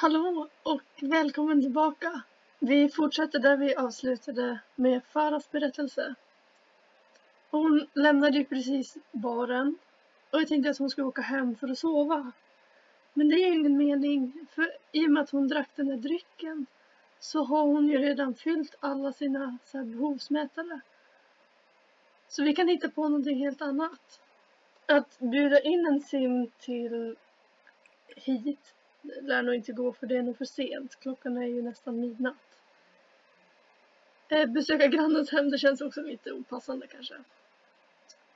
Hallå och välkommen tillbaka. Vi fortsätter där vi avslutade med Faras berättelse. Hon lämnade ju precis baren och jag tänkte att hon skulle åka hem för att sova. Men det är ingen mening för i och med att hon drack den där drycken så har hon ju redan fyllt alla sina så här, behovsmätare. Så vi kan hitta på någonting helt annat. Att bjuda in en sim till hit lär nog inte gå för det är nog för sent. Klockan är ju nästan midnatt. Eh, besöka grannens hem, det känns också lite opassande kanske.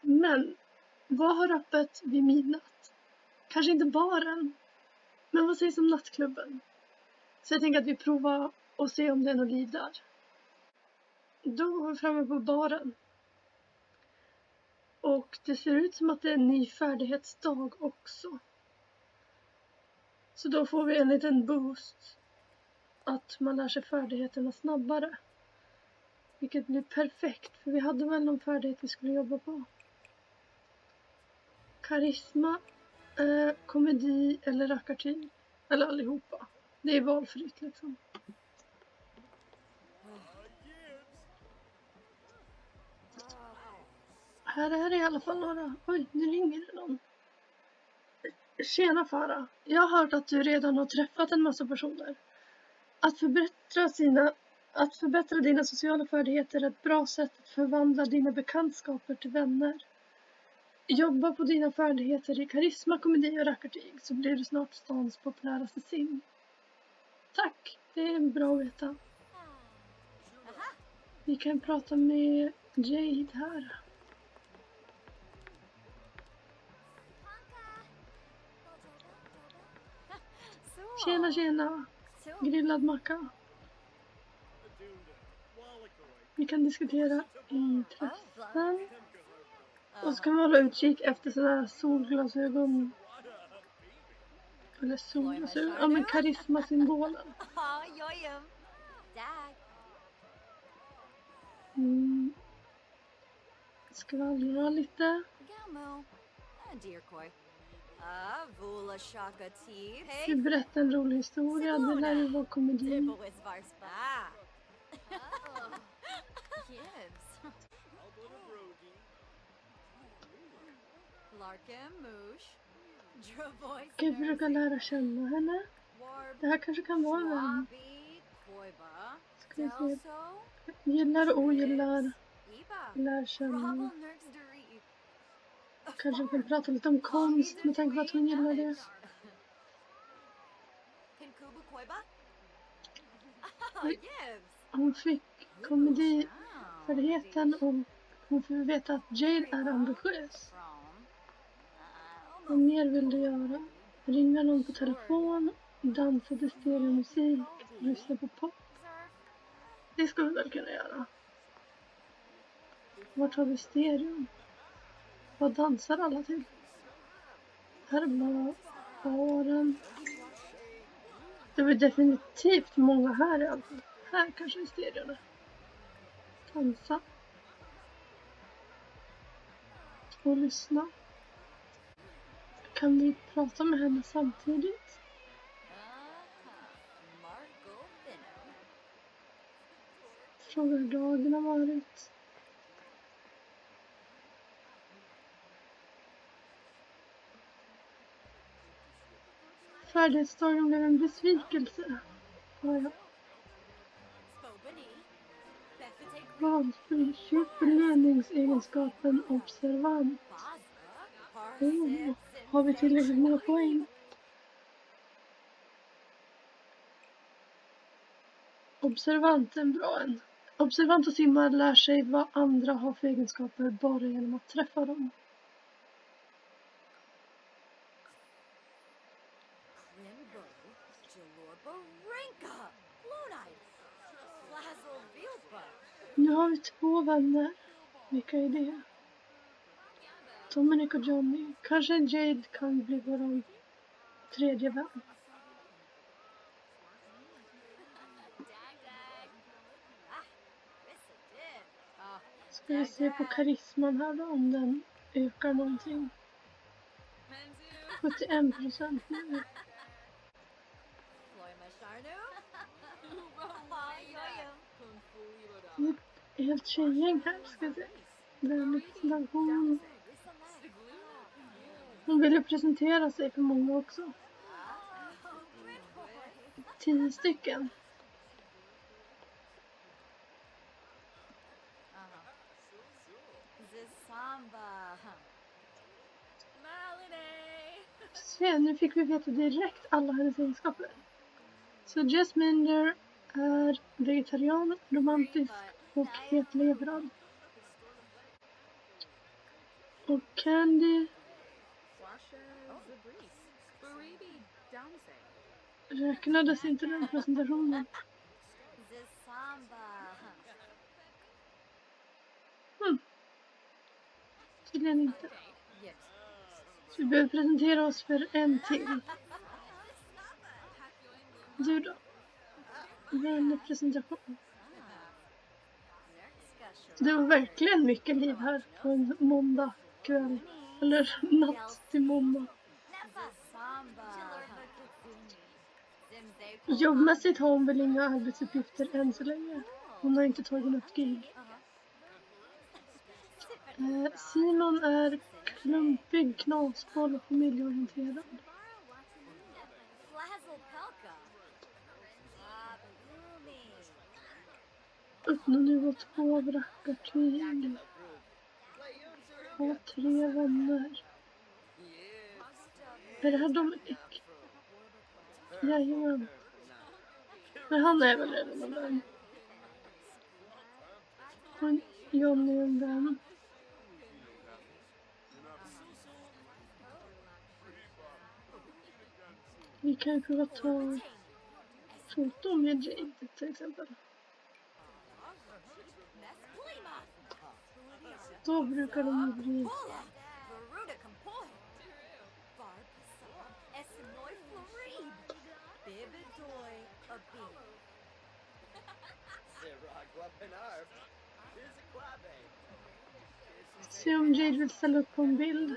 Men vad har öppet vid midnatt? Kanske inte baren. Men vad sägs om nattklubben? Så jag tänker att vi provar och ser om det är något liv där. Då var vi framme på baren. Och det ser ut som att det är en ny färdighetsdag också. Så då får vi en liten boost. Att man lär sig färdigheterna snabbare. Vilket blir perfekt, för vi hade väl någon färdighet vi skulle jobba på. Karisma, eh, komedi eller rackartyg. Eller allihopa. Det är valfritt liksom. Här är det i alla fall några. Oj, nu ringer det någon. Tjena Farah. Jag har hört att du redan har träffat en massa personer. Att förbättra, sina, att förbättra dina sociala färdigheter är ett bra sätt att förvandla dina bekantskaper till vänner. Jobba på dina färdigheter i karisma, komedi och rackartyg så blir du snart stans populäraste sim. Tack, det är bra att veta. Vi kan prata med Jade här. Tjena, tjena. Grillad macka. Vi kan diskutera i träffen. Och så kan vi hålla utkik efter sådana solglasögon. Eller solglasögon. Ja men karismasymbolen. Mm. Skvallra lite. Ska vi berätta en rolig historia? Det lär ju vara komedi. Ska vi försöka lära känna henne? Det här kanske kan vara en. Ska vi se. Gillar och ogillar. Lär känna. Kanske vi kan prata lite om konst med tanke på att hon gillar det. Hon fick komedifärdigheten och hon får veta att Jade är ambitiös. Vad mer vill du göra? Ringa någon på telefon, dansa till stereomusik, lyssna på pop. Det ska vi väl kunna göra. Vart har vi stereon? Vad dansar alla till? Här är bara baren. Det var definitivt många här i alla fall. Här kanske är stereon. Dansa. Och lyssna. Kan vi prata med henne samtidigt? Fråga hur dagen har varit. Färdighetsdagen blev en besvikelse. Valfri. Köp belöningsegenskapen observant. Oh, har vi tillräckligt många poäng? Observant är en bra en. Observanta simmare lär sig vad andra har för egenskaper bara genom att träffa dem. Nu har vi två vänner. Vilka är det? Dominic och Johnny. Kanske Jade kan bli vår tredje vän. Ska vi se på karisman här då om den ökar någonting. 71 procent nu. Ett helt tjejgäng här. Ska vi se. Det är en representation. Hon ville presentera sig för många också. Tio stycken. Se, nu fick vi veta direkt alla hennes egenskaper. Så Jasminder är vegetarian, romantisk och hetlevrad. Och Candy räknades inte den presentationen. Hmm. Tydligen inte. Så vi behöver presentera oss för en till. Du då? Vänlig presentation. Det var verkligen mycket liv här på en måndag kväll. Eller natt till måndag. Jobbmässigt har hon väl inga arbetsuppgifter än så länge. Hon har inte tagit något gig. Eh, Simon är klumpig, knasboll och familjeorienterad. Uppnå nivå två av rackarkrig. Ha tre vänner. Är det här Dominic? Jajamän. Men han är väl redan en vän. Och Johnny är en vän. Vi kan ju ta foto med Jade till exempel. Bibidoy Abib. Se om Jade vill ställa upp på en bild.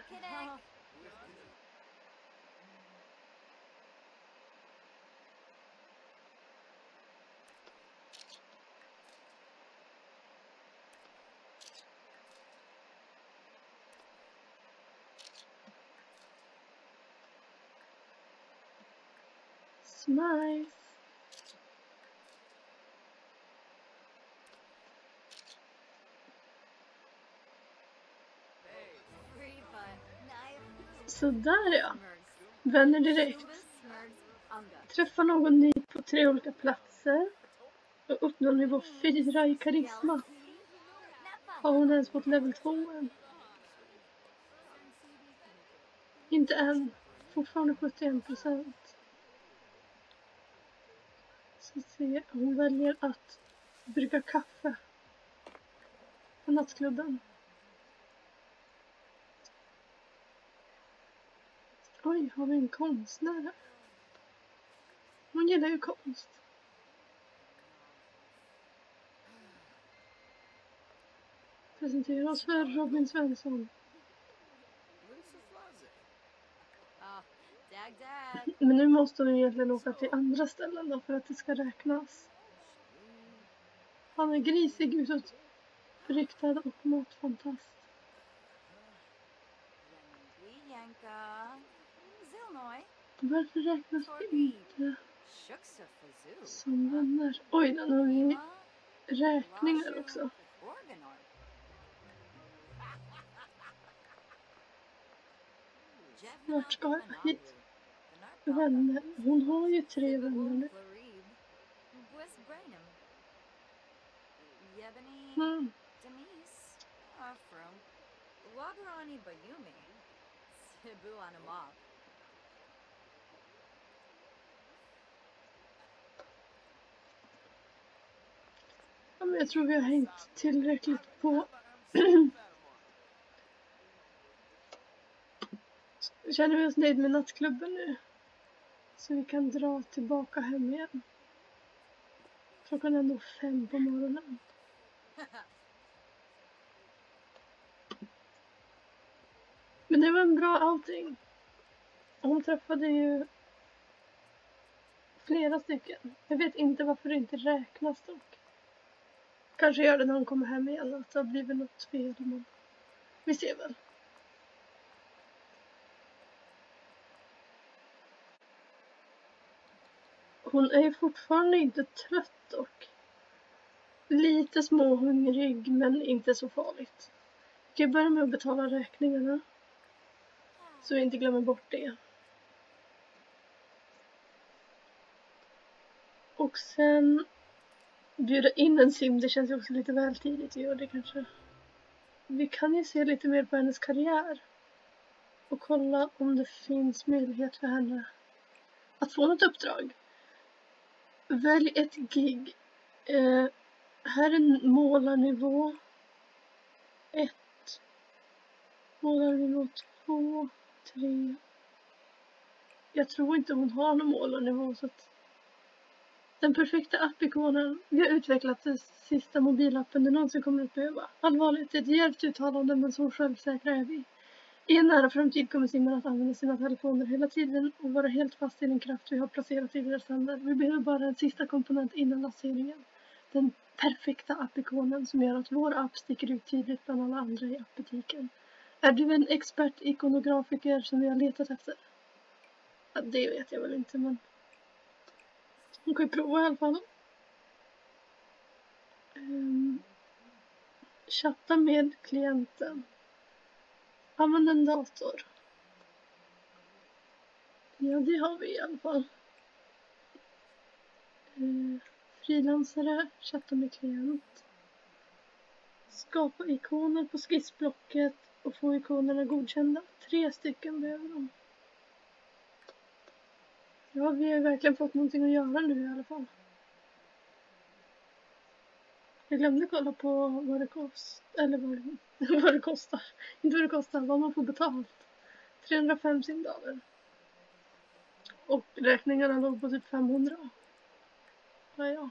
Nice. Sådär ja. Vänner direkt. Träffa någon ny på tre olika platser. Och uppnå nivå 4 i karisma. Har hon ens fått level 2 än? Inte än. Fortfarande 71 procent ska se, hon väljer att brygga kaffe. På nattklubben. Oj, har vi en konstnär här? Hon gillar ju konst. Presentera oss för Robin Svensson. Men nu måste hon egentligen åka till andra ställen då för att det ska räknas. Han är grisig, utåt riktad och matfantast. Varför räknas vi inte som vänner? Oj, den har vi räkningar också. Vart ska jag hit? Vänner. Hon har ju tre vänner. Mm. Ja, men jag tror vi har hängt tillräckligt på. Känner vi oss nöjd med nattklubben nu? Så vi kan dra tillbaka hem igen. Klockan är ändå fem på morgonen. Men det var en bra outing. Hon träffade ju flera stycken. Jag vet inte varför det inte räknas dock. Kanske gör det när hon kommer hem igen, att det har blivit något fel. Men vi ser väl. Hon är ju fortfarande inte trött och Lite småhungrig men inte så farligt. Vi kan börja med att betala räkningarna. Så vi inte glömmer bort det. Och sen bjuda in en sim, det känns ju också lite väl tidigt att göra det kanske. Vi kan ju se lite mer på hennes karriär. Och kolla om det finns möjlighet för henne att få något uppdrag. Välj ett gig. Eh, här är målarnivå 1. Målarnivå 2, 3. Jag tror inte hon har någon målarnivå så att den perfekta appikonen. Vi har utvecklat den sista mobilappen du någonsin kommer att behöva. Allvarligt, ett djärvt uttalande men så självsäkra är vi. I en nära framtid kommer simmarna att använda sina telefoner hela tiden och vara helt fast i den kraft vi har placerat i deras händer. Vi behöver bara en sista komponent innan lanseringen. Den perfekta appikonen som gör att vår app sticker ut tydligt bland alla andra i appbutiken. Är du en expert ikonografiker som vi har letat efter? Ja, det vet jag väl inte men hon kan ju prova i alla fall. Um, chatta med klienten. Använd en dator. Ja, det har vi i alla fall. Eh, frilansare, chatta med klient. Skapa ikoner på skissblocket och få ikonerna godkända. Tre stycken behöver de. Ja, vi har verkligen fått någonting att göra nu i alla fall. Jag glömde kolla på vad det kostar, eller vad, vad det kostar. Inte vad det kostar, vad man får betalt. 305 simdaler. Och räkningarna låg på typ 500. Ja, ja.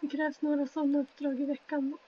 Det krävs några sådana uppdrag i veckan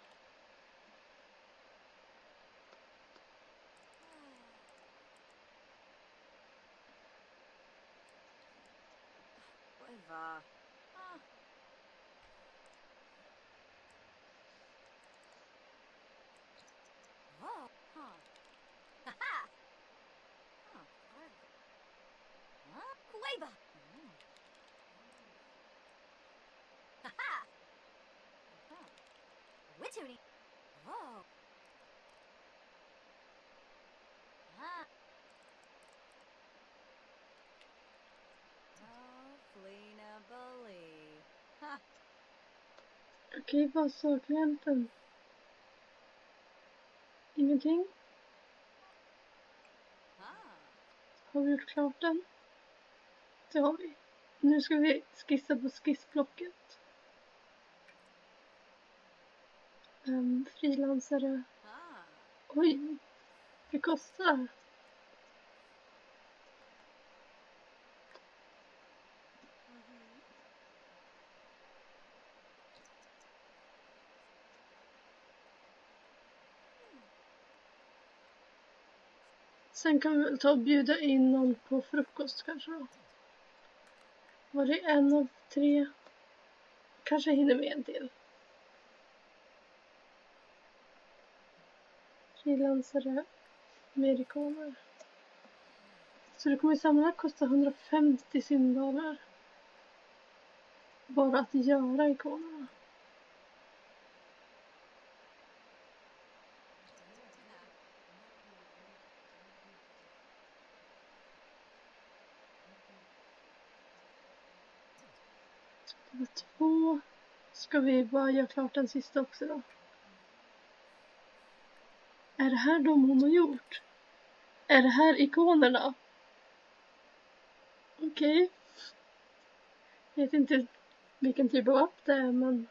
Okej, vad sa klienten? Ingenting? Har vi gjort klart den? Det har vi. Nu ska vi skissa på skissblocket. Um, frilansare. Oj, det kostar. Sen kan vi väl ta och bjuda in någon på frukost kanske då. Var det en av tre? Kanske hinner med en till. Frilansare amerikaner. Så det kommer sammanlagt kosta 150 simdaler. Bara att göra ikonerna. Det var två. Ska vi bara göra klart den sista också då? Är det här de hon har gjort? Är det här ikonerna? Okej. Jag Vet inte vilken typ av app det är men...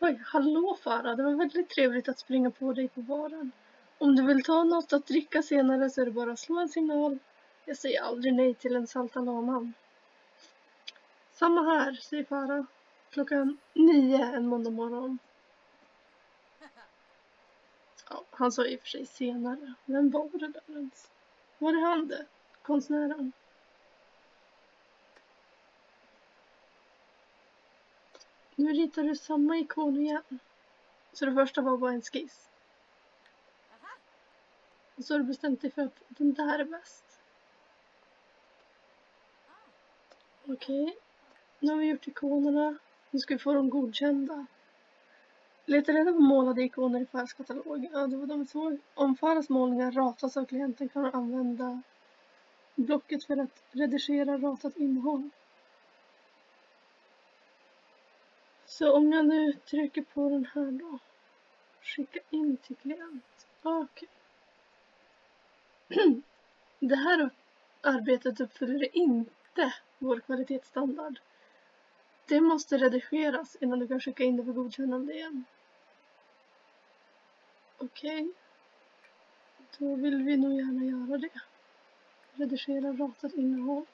Oj, hallå Farah, det var väldigt trevligt att springa på dig på baren. Om du vill ta något att dricka senare så är det bara att slå en signal. Jag säger aldrig nej till en saltalaman. Samma här, säger Farah. Klockan nio en måndag morgon. Ja, han sa i och för sig senare. Vem var det där ens? Var det han det? Konstnären? Nu ritar du samma ikon igen. Så det första var bara en skiss. Och så har du bestämt dig för att den där är bäst. Okej. Okej. Nu har vi gjort ikonerna. Nu ska vi få dem godkända. Leta reda på målade ikoner i Faras katalog. Ja, det var de två. Om Faras målningar ratas av klienten kan du använda blocket för att redigera ratat innehåll. Så om jag nu trycker på den här då. Skicka in till klient. Okej. Det här arbetet uppfyller inte vår kvalitetsstandard. Det måste redigeras innan du kan skicka in det för godkännande igen. Okej. Då vill vi nog gärna göra det. Redigera ratat innehåll.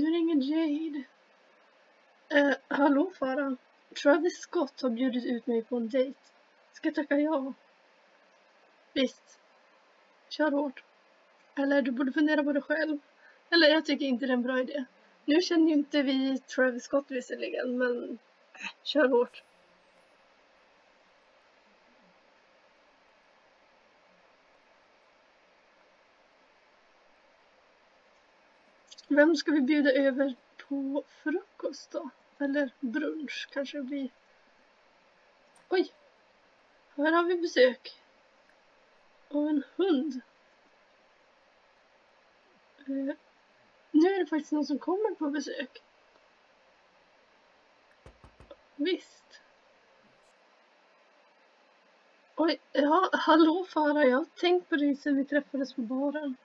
Nu ringer Jade. Eh, hallå Farah. Travis Scott har bjudit ut mig på en dejt. Ska jag tacka ja? Visst. Kör hårt. Eller du borde fundera på det själv. Eller jag tycker inte det är en bra idé. Nu känner ju inte vi Travis Scott visserligen, men äh, kör hårt. Vem ska vi bjuda över på frukost då? Eller brunch kanske det blir. Oj! Här har vi besök. Av en hund. Eh, nu är det faktiskt någon som kommer på besök. Visst. Oj, ja, hallå Farah, jag har tänkt på dig sedan vi träffades på baren.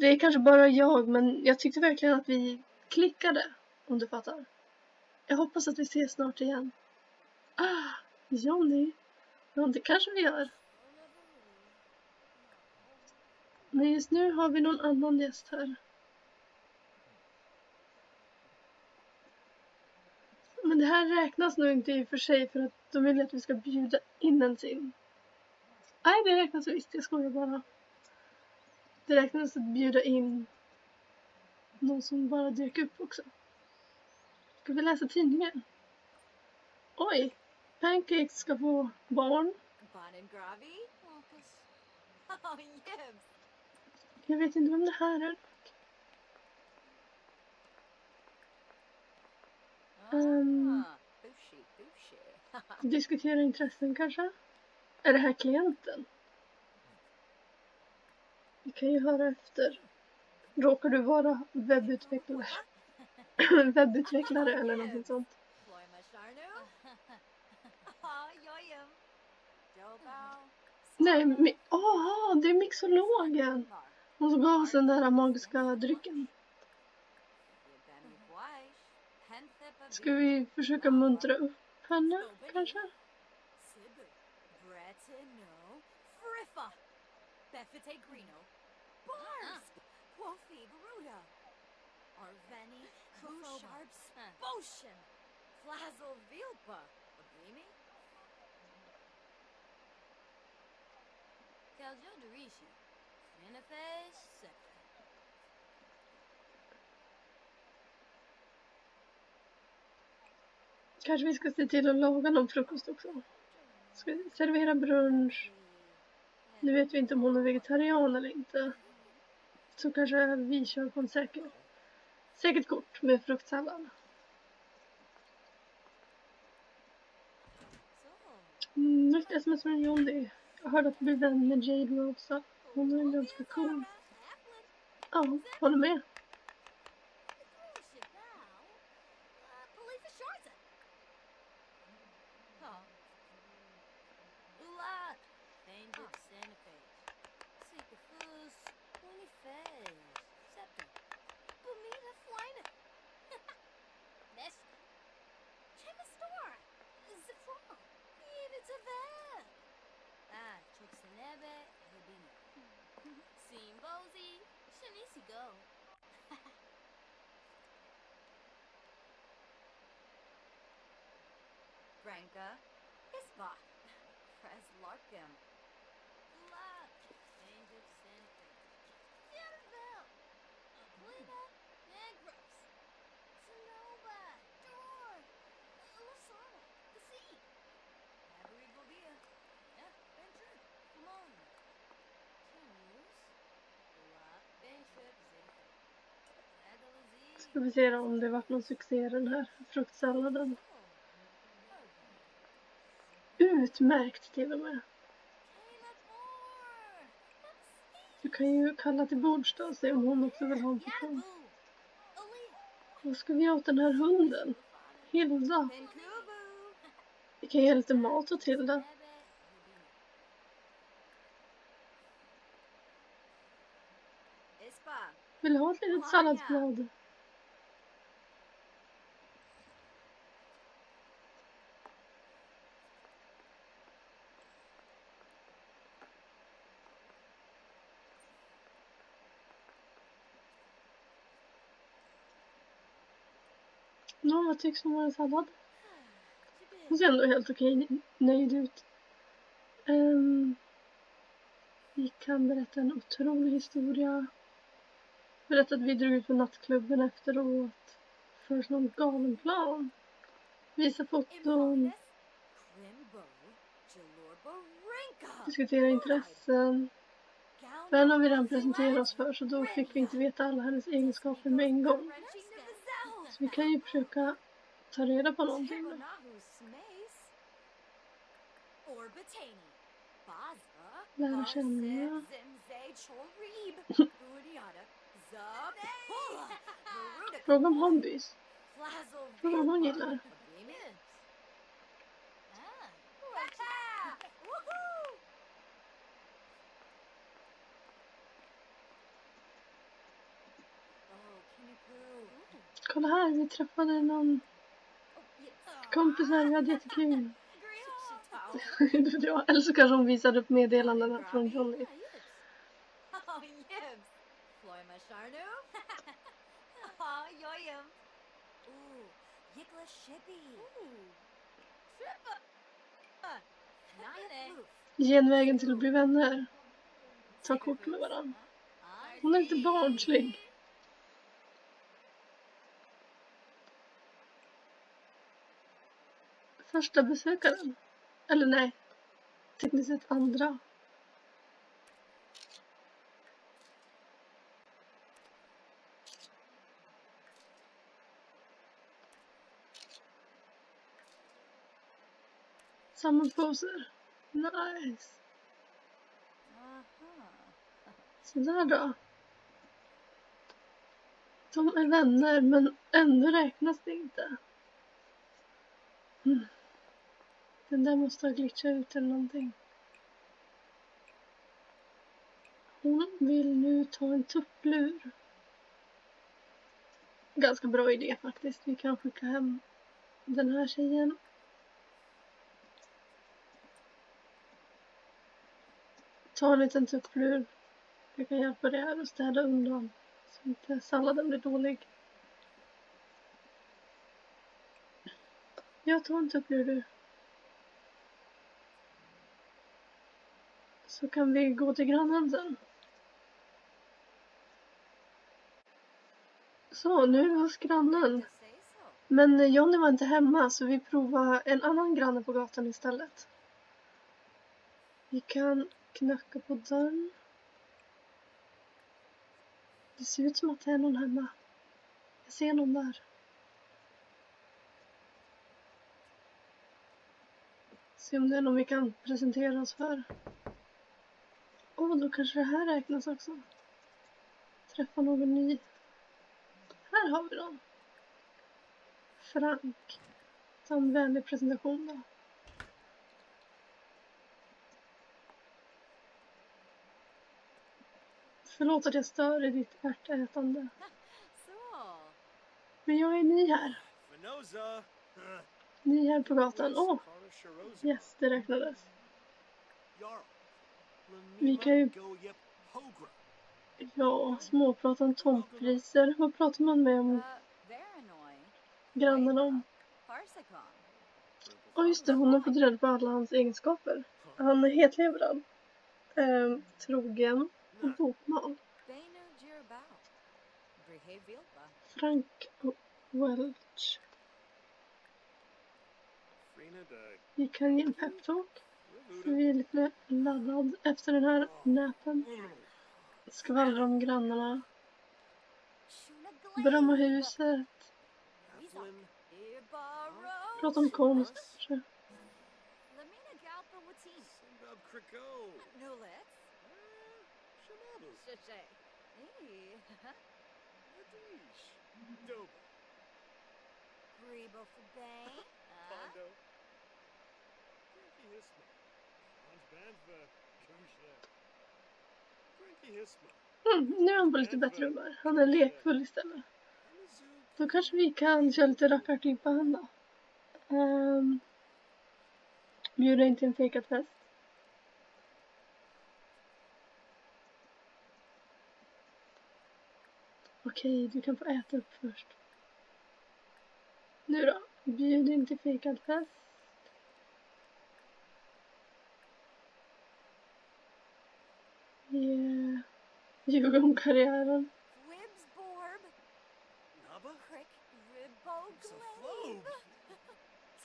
Det är kanske bara jag, men jag tyckte verkligen att vi klickade, om du fattar. Jag hoppas att vi ses snart igen. Ah, Johnny. Ja, det kanske vi gör. Men just nu har vi någon annan gäst här. Men det här räknas nog inte i och för sig för att de vill att vi ska bjuda in en till. Nej, det räknas visst. Jag skojar bara. Det räknas att bjuda in någon som bara dök upp också. Ska vi läsa tidningen? Oj! Pancakes ska få barn. Oh. Jag vet inte vem det här är. Um. Diskutera intressen kanske? Är det här klienten? Vi kan ju höra efter. Råkar du vara webbutvecklare? webbutvecklare eller någonting sånt? Ah. Nej, mi- aha, det är mixologen. Hon som gav oss den där magiska drycken. Ska vi försöka muntra upp henne kanske? Friffa. Grino. Kusharps. Boshin. Flazzle Vilpa. Abrimi. Kaljo Dorishi. Finifesh. Septa. Kanske vi ska se till att laga någon frukost också. Ska vi servera brunch? Nu vet vi inte om hon är vegetarian eller inte. Så kanske vi kör på en säker, säkert kort med fruktsallad. Så. Mm, nytt sms från Johnny. Jag hörde att du blir vän med Jade Rosa. Hon är ganska cool. Ja, håller med. Lebe Rubini. Simbozi Branka Isba, Kres Larkin. Adelazi. Ska vi se då om det varit någon succé den här fruktsalladen. Utmärkt till och med. Du kan ju kalla till bords då och se om hon också vill ha en portion. Vad ska vi göra åt den här hunden? Hilda. Vi kan ge lite mat åt Hilda. Vill du ha ett litet salladsblad? Nå, vad tycks om vår sallad? Hon ser ändå helt okej nöjd ut. Ehm, vi kan berätta en otrolig historia. Berätta att vi drog ut på nattklubben efteråt. Föreslå en galen plan. Visa foton. Diskutera intressen. Den har vi redan presenterat oss för så då fick vi inte veta alla hennes egenskaper med en gång. Vi kan ju försöka ta reda på någonting då. Lära känna. Fråga om hobbys. Fråga om hon gillar. Kolla här, vi träffade någon kompisar, vi hade jättekul. Ja, eller så kanske hon visade upp meddelandena från Johnny. Genvägen till att bli vänner. Ta kort med varandra. Hon är inte barnslig. Första besökaren. Eller nej. Tekniskt sett andra. Samma poser. Nice. Sådär då. De är vänner men ändå räknas det inte. Mm. Den där måste ha glitchat ut eller någonting. Hon vill nu ta en tupplur. Ganska bra idé faktiskt. Vi kan skicka hem den här tjejen. Ta en liten tupplur. Jag kan hjälpa dig här och städa undan så inte salladen blir dålig. Jag tar en tupplur du. Så kan vi gå till grannen sen. Så, nu är vi hos grannen. Men Johnny var inte hemma så vi provar en annan granne på gatan istället. Vi kan knacka på dörren. Det ser ut som att det är någon hemma. Jag ser någon där. Se om det är någon vi kan presentera oss för. Åh, då kanske det här räknas också. Träffa någon ny. Här har vi dem. Frank. Ta en vänlig presentation då. Förlåt att jag stör i ditt ärtätande. Men jag är ny här. Ny här på gatan. Åh, Sharoza. yes, det räknades. Vi kan ju-. Ja, småprata om tomtpriser. Vad pratar man med om Uh, grannarna om? Ja, just det. Hon har fått reda på alla hans egenskaper. Han är hetlevrad, ehm, trogen och bokmal. Frank Welch. Ge en peptalk? Så vi är lite laddad efter den här näpen. Skvallra om grannarna. Berömma huset. Prata om konst kanske. Lamina Galpa Watin. Simbab Kriko. Nulets. Mm, nu är han på lite bättre humör. Han är lekfull istället. Då kanske vi kan köra lite rackartyg på han då. Um, bjuda in till en fejkad fest. Okej, du kan få äta upp först. Nu då? Bjud in till fejkad fest. So Glaive. flobe.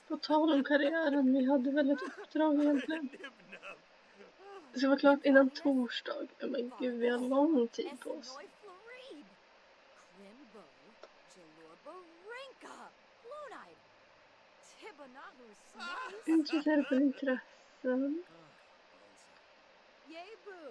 På tal om karriären, vi hade väl ett uppdrag egentligen. Det ska vara klart innan torsdag. Men gud, vi har lång tid på oss. Intresserad för intressen.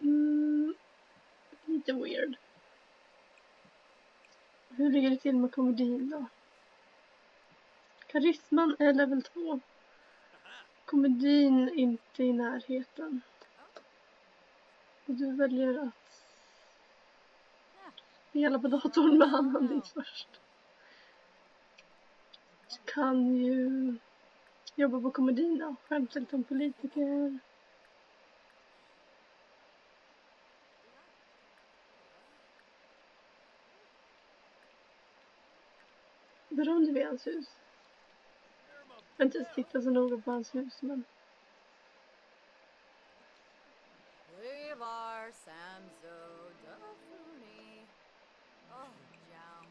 Mm, lite weird. Hur ligger det till med komedin då? Karisman är level 2. Komedin inte i närheten. Och du väljer att spela på datorn med handen dit först. Du kan ju jobba på komedin då. Skämta lite om politiker. Berömde vi hans hus? Jag har inte ens tittat så noga på hans hus men Levar Samzo Dafuni. Jow.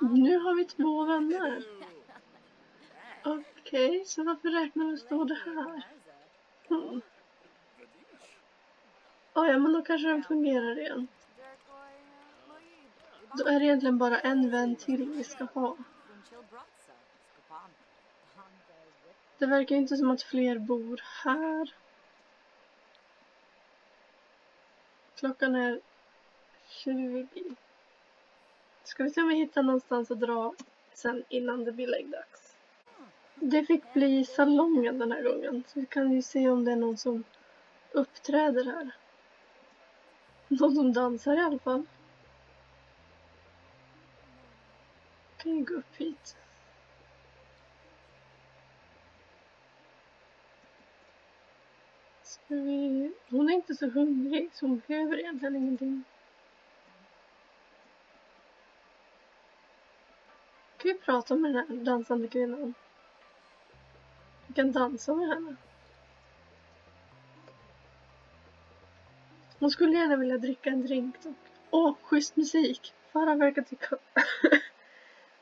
Bon. nu har vi två vänner. Okej, så varför räknar du stå det här? Vadish. Oh, ja, men då kanske den fungerar igen. Då är det egentligen bara en vän till vi ska ha. Det verkar inte som att fler bor här. Klockan är 20. Ska vi se om vi hittar någonstans att dra sen innan det blir läggdags. Det fick bli salongen den här gången. Så vi kan ju se om det är någon som uppträder här. Någon som dansar i alla fall. Kan ju gå upp hit. Vi... Hon är inte så hungrig så hon behöver egentligen ingenting. Kan vi prata med den här dansande kvinnan? Vi kan dansa med henne. Hon skulle gärna vilja dricka en drink dock. Åh, schysst musik! Farah verkar tycka...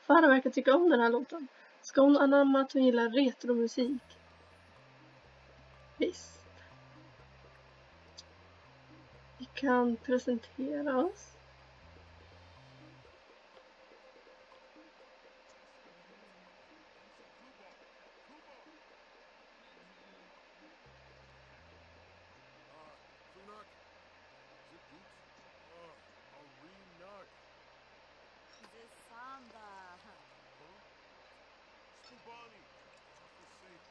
Farah verkar tycka om den här låten. Ska hon anamma att hon gillar retromusik? Visst. Vi kan presentera oss.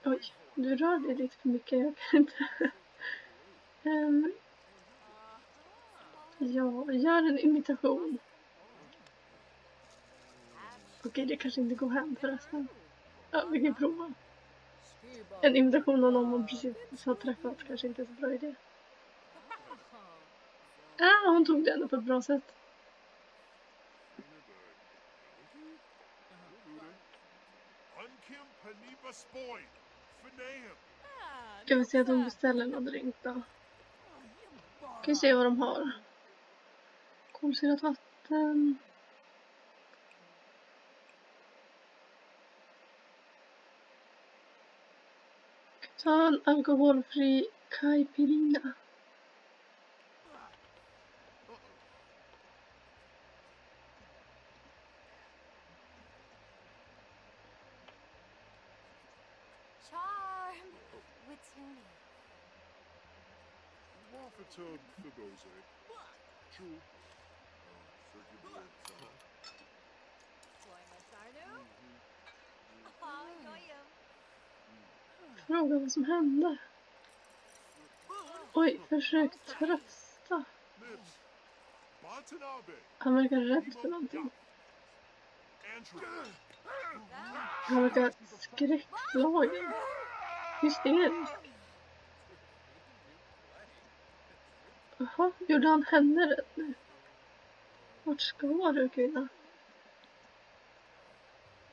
Oj, du rör dig lite för mycket. Jag kan inte. um, ja, gör en imitation. Okej, det kanske inte går hem förresten. Ja, vi kan prova. En imitation av någon man precis har träffat kanske inte är så bra idé. Ah, hon tog det ändå på ett bra sätt. Unkim Paniba Ska vi se att de beställer någon drink då. Ska vi se vad de har. Kolsyrat vatten. Ta en alkoholfri caipirinha. With Tony. Waffetub Fibose. True. Circuit board. Join us, Arnu. Oh, Noyum. Fråga vad som hände. Oj, försök trösta. Han verkar rädd för någonting. Han verkar skräckslagen. Hysterisk. Jaha, gjorde han henne rädd nu? Vart ska du kvinna?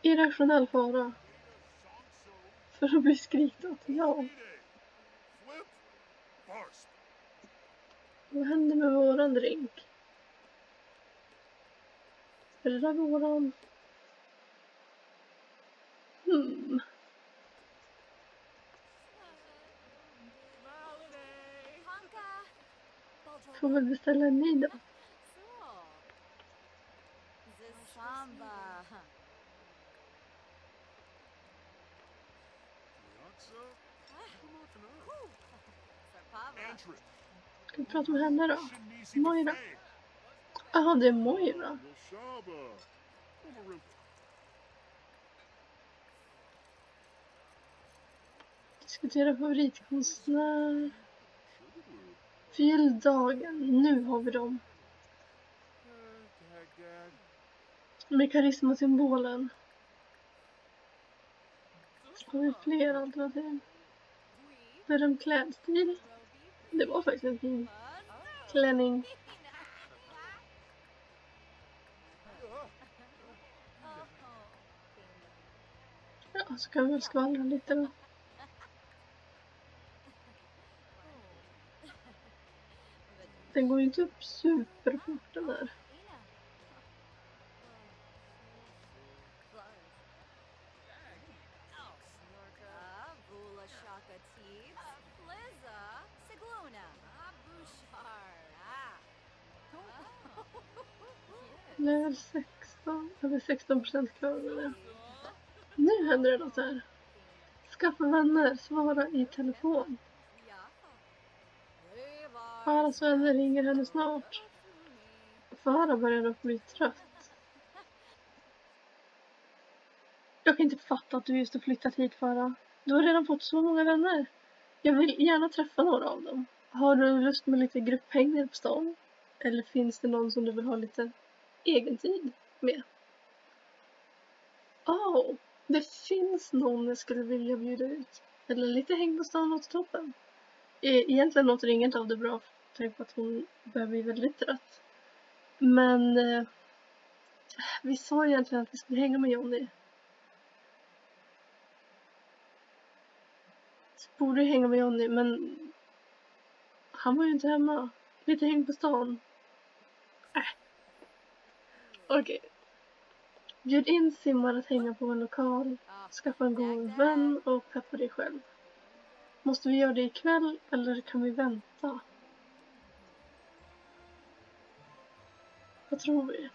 Irrationell fara. För att bli skriken åt ja. Vad händer med våran drink? Är det där våran? Hmm. Får väl beställa en ny då. Ska vi prata med henne då? Moira. Jaha, det är Moira. Diskutera favoritkonstnär. Fyll dagen. Nu har vi dem. Med karismasymbolen. Har vi fler alternativ? Berömd klädstil. Det var faktiskt en fin klänning. Ja, så kan vi väl skvallra lite då. Den går ju inte upp superfort den där. Nu är Shaka Teeps, Level 16. Över 16 procent klarade Nu händer det något här. Skaffa vänner. Svara i telefon. Faras vänner ringer henne snart. Farah börjar dock bli trött. Jag kan inte fatta att du just har flyttat hit Farah. Du har redan fått så många vänner. Jag vill gärna träffa några av dem. Har du lust med lite grupphängningar på stan? Eller finns det någon som du vill ha lite egen tid med? Oh, det finns någon jag skulle vilja bjuda ut. Eller lite häng på stan åt toppen. E- Egentligen låter inget av det bra. Tänk på att hon börjar bli väldigt trött. Men eh, vi sa egentligen att vi skulle hänga med Jonny. Så borde hänga med Jonny men han var ju inte hemma. Lite häng på stan. Äh. Okej. Bjud in Simmar att hänga på en lokal. Skaffa en god vän och peppa dig själv. Måste vi göra det ikväll eller kan vi vänta? Tror vi?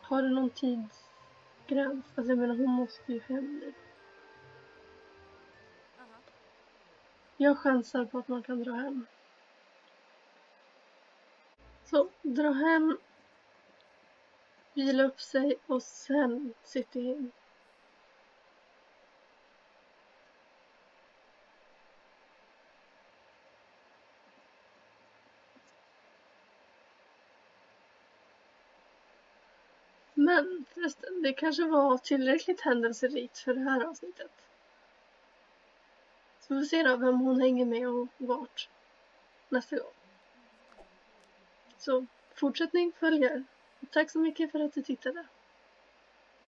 Har du någon tidsgräns? Alltså jag menar hon måste ju hem nu. Jag chansar på att man kan dra hem. Så, dra hem. Vila upp sig och sen city in. Men förresten, det kanske var tillräckligt händelserikt för det här avsnittet. Så vi får se då vem hon hänger med och vart nästa gång. Så fortsättning följer. Tack så mycket för att du tittade.